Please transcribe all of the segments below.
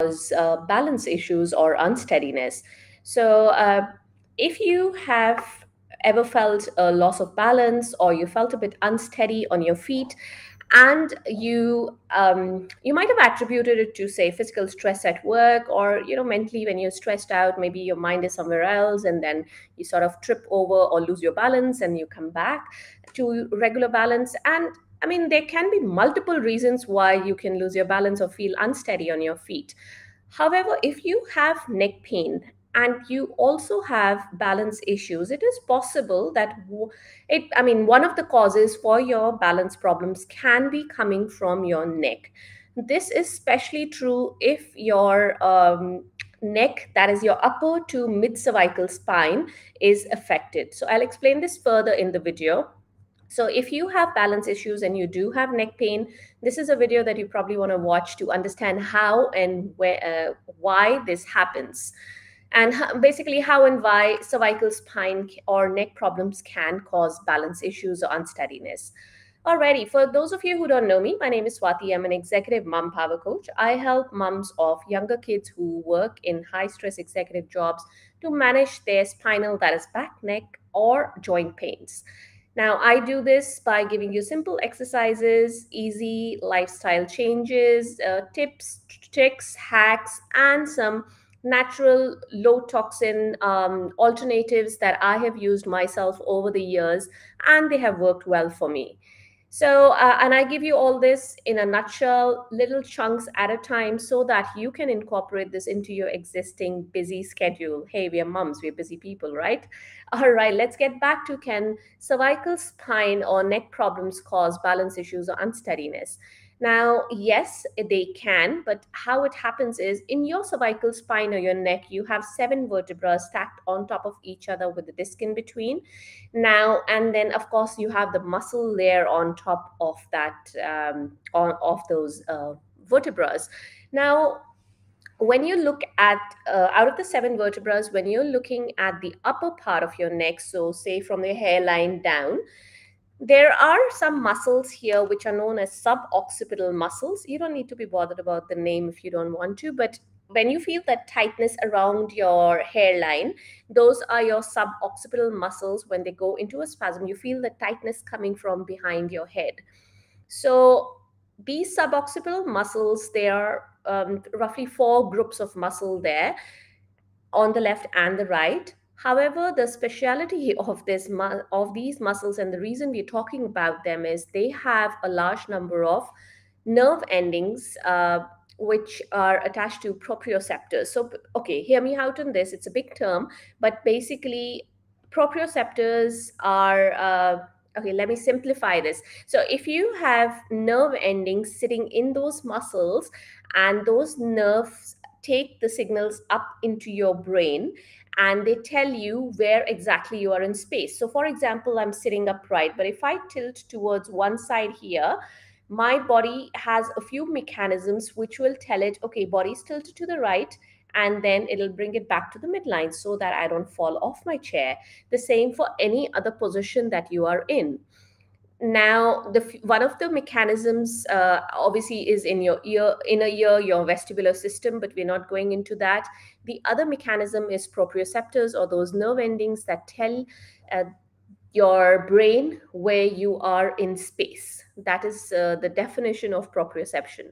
uh, balance issues or unsteadiness. So, uh, if you have ever felt a loss of balance or you felt a bit unsteady on your feet, and you um, you might have attributed it to say physical stress at work or you know mentally when you're stressed out maybe your mind is somewhere else and then you sort of trip over or lose your balance and you come back to regular balance and I mean, there can be multiple reasons why you can lose your balance or feel unsteady on your feet. However, if you have neck pain and you also have balance issues, it is possible that it, I mean, one of the causes for your balance problems can be coming from your neck. This is especially true if your um, neck, that is your upper to mid cervical spine, is affected. So I'll explain this further in the video. So if you have balance issues and you do have neck pain, this is a video that you probably want to watch to understand how and where, uh, why this happens. And basically how and why cervical spine or neck problems can cause balance issues or unsteadiness. Alrighty, for those of you who don't know me, my name is Swati. I'm an executive mom power coach. I help moms of younger kids who work in high stress executive jobs to manage their spinal, that is back, neck, or joint pains. Now, I do this by giving you simple exercises, easy lifestyle changes, uh, tips, tricks, hacks, and some natural low toxin um, alternatives that I have used myself over the years, and they have worked well for me. So, uh, and I give you all this in a nutshell, little chunks at a time, so that you can incorporate this into your existing busy schedule. Hey, we are moms, we're busy people, right? All right, let's get back to can cervical spine or neck problems cause balance issues or unsteadiness? Now, yes, they can, but how it happens is in your cervical spine or your neck, you have seven vertebrae stacked on top of each other with the disc in between. Now, and then of course, you have the muscle layer on top of that, um, on, of those uh, vertebrae. Now, when you look at uh, out of the seven vertebrae, when you're looking at the upper part of your neck, so say from the hairline down, there are some muscles here which are known as suboccipital muscles. You don't need to be bothered about the name if you don't want to, but when you feel that tightness around your hairline, those are your suboccipital muscles. When they go into a spasm, you feel the tightness coming from behind your head. So these suboccipital muscles, there are um, roughly four groups of muscle there on the left and the right However, the speciality of this of these muscles and the reason we're talking about them is they have a large number of nerve endings uh, which are attached to proprioceptors. So, okay, hear me out on this. It's a big term, but basically, proprioceptors are. Uh, okay, let me simplify this. So, if you have nerve endings sitting in those muscles, and those nerves take the signals up into your brain and they tell you where exactly you are in space. So, for example, I'm sitting upright, but if I tilt towards one side here, my body has a few mechanisms which will tell it, okay, body's tilted to the right, and then it'll bring it back to the midline so that I don't fall off my chair. The same for any other position that you are in now the one of the mechanisms uh, obviously is in your ear inner ear your vestibular system but we're not going into that. The other mechanism is proprioceptors or those nerve endings that tell uh, your brain where you are in space. That is uh, the definition of proprioception.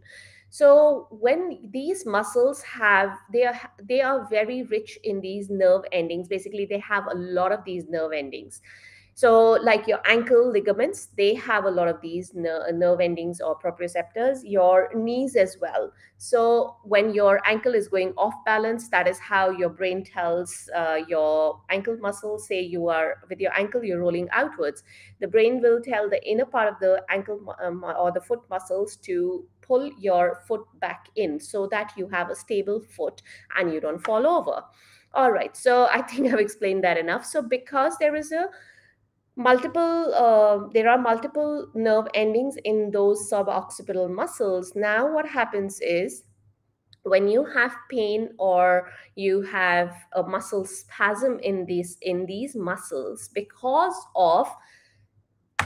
So when these muscles have they are they are very rich in these nerve endings. Basically they have a lot of these nerve endings so, like your ankle ligaments, they have a lot of these ner- nerve endings or proprioceptors, your knees as well. So, when your ankle is going off balance, that is how your brain tells uh, your ankle muscle, say you are with your ankle, you're rolling outwards. The brain will tell the inner part of the ankle um, or the foot muscles to pull your foot back in so that you have a stable foot and you don't fall over. All right, so I think I've explained that enough. So, because there is a multiple uh, there are multiple nerve endings in those suboccipital muscles now what happens is when you have pain or you have a muscle spasm in these in these muscles because of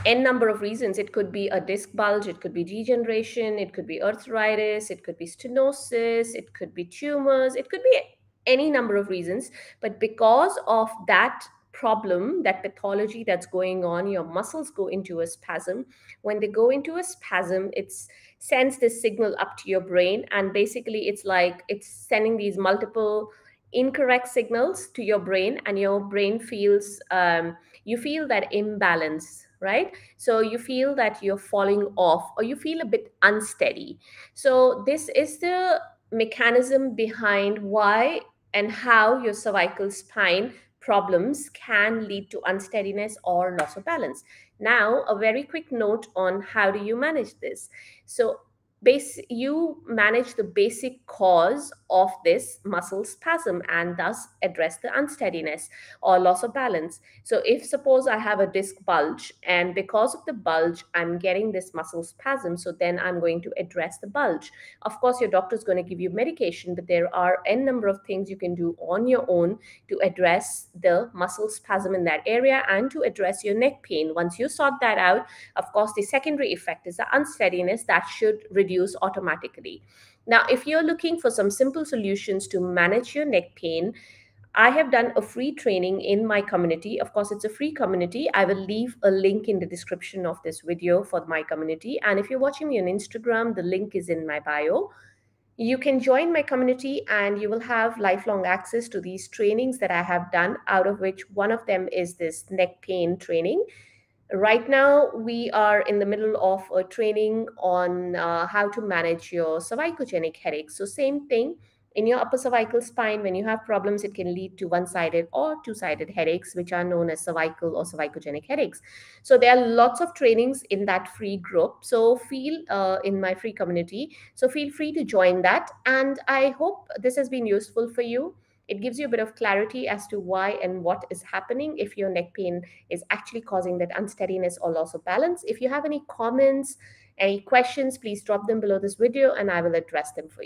n number of reasons. It could be a disc bulge, it could be degeneration, it could be arthritis, it could be stenosis, it could be tumors, it could be any number of reasons. But because of that problem, that pathology that's going on, your muscles go into a spasm. When they go into a spasm, it sends this signal up to your brain, and basically it's like it's sending these multiple incorrect signals to your brain, and your brain feels um, you feel that imbalance right so you feel that you're falling off or you feel a bit unsteady so this is the mechanism behind why and how your cervical spine problems can lead to unsteadiness or loss of balance. Now, a very quick note on how do you manage this. So, base you manage the basic cause of this muscle spasm and thus address the unsteadiness or loss of balance. So if suppose i have a disc bulge and because of the bulge i'm getting this muscle spasm so then i'm going to address the bulge. Of course your doctor is going to give you medication but there are n number of things you can do on your own to address the muscle spasm in that area and to address your neck pain. Once you sort that out of course the secondary effect is the unsteadiness that should reduce automatically. Now, if you're looking for some simple solutions to manage your neck pain, I have done a free training in my community. Of course, it's a free community. I will leave a link in the description of this video for my community. And if you're watching me on Instagram, the link is in my bio. You can join my community and you will have lifelong access to these trainings that I have done, out of which one of them is this neck pain training. Right now, we are in the middle of a training on uh, how to manage your cervicogenic headaches. So, same thing in your upper cervical spine, when you have problems, it can lead to one sided or two sided headaches, which are known as cervical or cervicogenic headaches. So, there are lots of trainings in that free group. So, feel uh, in my free community. So, feel free to join that. And I hope this has been useful for you. It gives you a bit of clarity as to why and what is happening if your neck pain is actually causing that unsteadiness or loss of balance. If you have any comments, any questions, please drop them below this video and I will address them for you.